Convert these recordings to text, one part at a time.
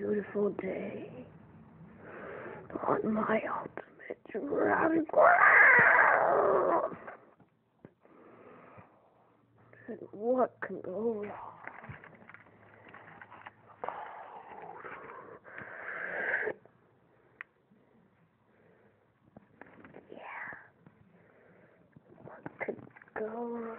beautiful day on my ultimate Jurassic World. And what can go wrong? Yeah. What could go wrong?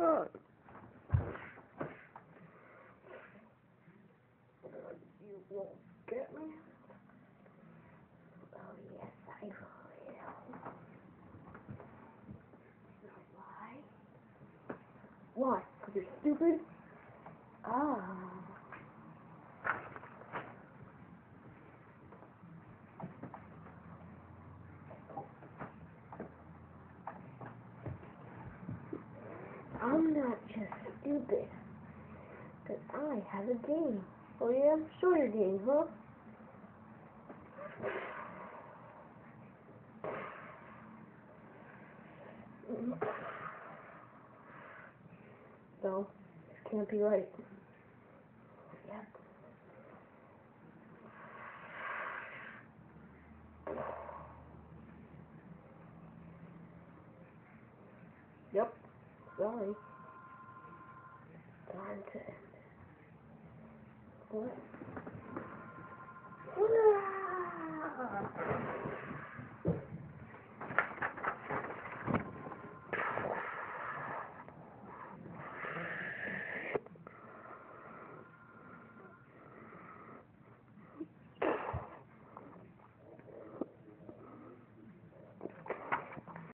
Ugh. You won't get me? Oh, yes, I will. Why? Why? Because you're stupid? Ah. I'm not just stupid, but I have a game. Oh yeah? Show your game, huh? No, can't be right. Yep. Yep. Sorry. Time Wow.